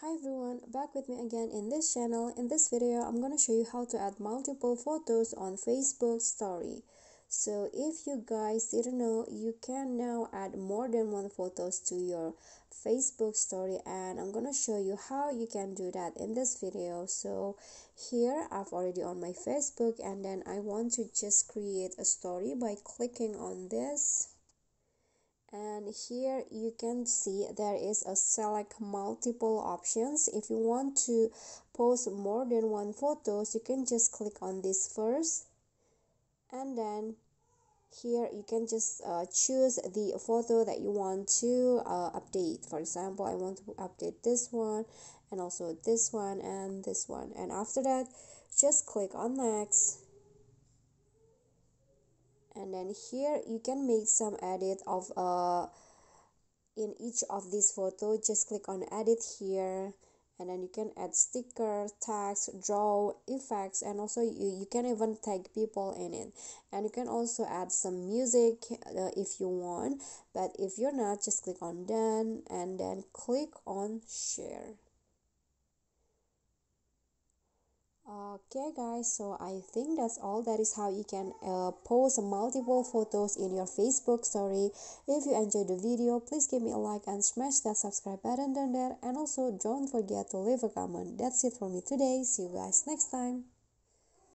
Hi everyone, back with me again in this channel. In this video, I'm going to show you how to add multiple photos on Facebook story. So if you guys didn't know, you can now add more than one photos to your Facebook story and I'm going to show you how you can do that in this video. So here I've already on my Facebook and then I want to just create a story by clicking on this here you can see there is a select multiple options. If you want to post more than one photos you can just click on this first. And then here you can just uh, choose the photo that you want to uh, update. For example I want to update this one and also this one and this one. And after that just click on next and then here you can make some edit of uh in each of these photo. Just click on edit here. And then you can add sticker tags draw effects and also you, you can even tag people in it. And you can also add some music uh, if you want. But if you're not just click on done and then click on share okay guys so i think that's all. That is how you can uh, post multiple photos in your facebook story. If you enjoyed the video please give me a like and smash that subscribe button down there. And also don't forget to leave a comment. That's it for me today. See you guys next time